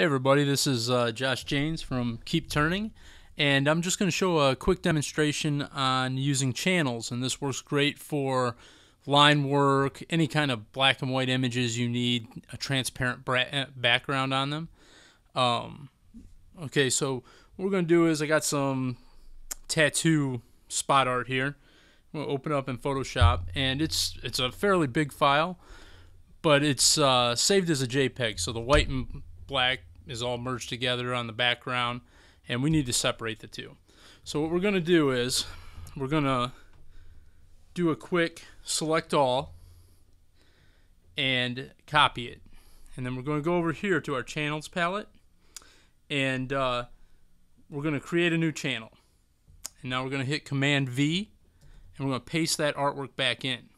Hey everybody, this is uh, Josh Janes from Keep Turning, and I'm just going to show a quick demonstration on using channels, and this works great for line work, any kind of black and white images you need a transparent eh, background on them. Um, okay, so what we're going to do is I got some tattoo spot art here. We'll open up in Photoshop, and it's it's a fairly big file, but it's uh, saved as a JPEG, so the white and black is all merged together on the background and we need to separate the two. So what we're going to do is we're going to do a quick select all and copy it. And then we're going to go over here to our channels palette and uh, we're going to create a new channel. And now we're going to hit Command V and we're going to paste that artwork back in.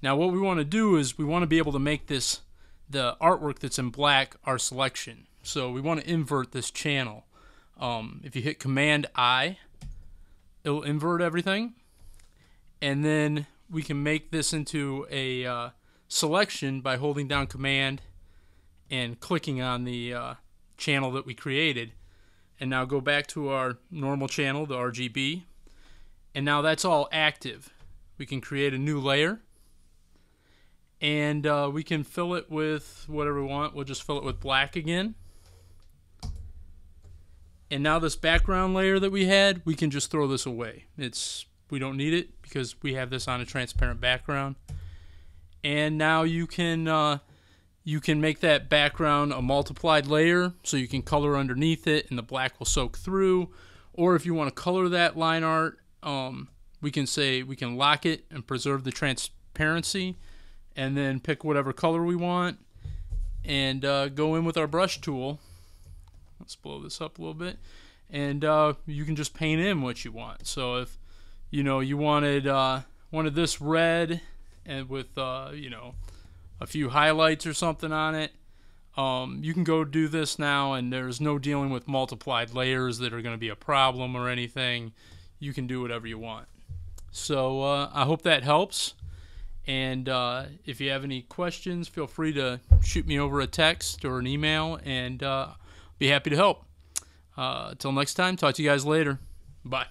Now what we want to do is we want to be able to make this the artwork that's in black our selection. So we want to invert this channel. Um, if you hit Command I, it'll invert everything. And then we can make this into a uh, selection by holding down Command and clicking on the uh, channel that we created. And now go back to our normal channel, the RGB. And now that's all active. We can create a new layer and uh, we can fill it with whatever we want. We'll just fill it with black again. And now this background layer that we had, we can just throw this away. It's we don't need it because we have this on a transparent background. And now you can uh, you can make that background a multiplied layer so you can color underneath it and the black will soak through. Or if you want to color that line art, um, we can say we can lock it and preserve the transparency and then pick whatever color we want and uh, go in with our brush tool Let's blow this up a little bit. And uh, you can just paint in what you want. So if you know you wanted uh, wanted this red and with uh, you know a few highlights or something on it, um, you can go do this now, and there's no dealing with multiplied layers that are going to be a problem or anything. You can do whatever you want. So uh, I hope that helps. And uh, if you have any questions, feel free to shoot me over a text or an email, and uh, be happy to help. Uh, until next time, talk to you guys later. Bye.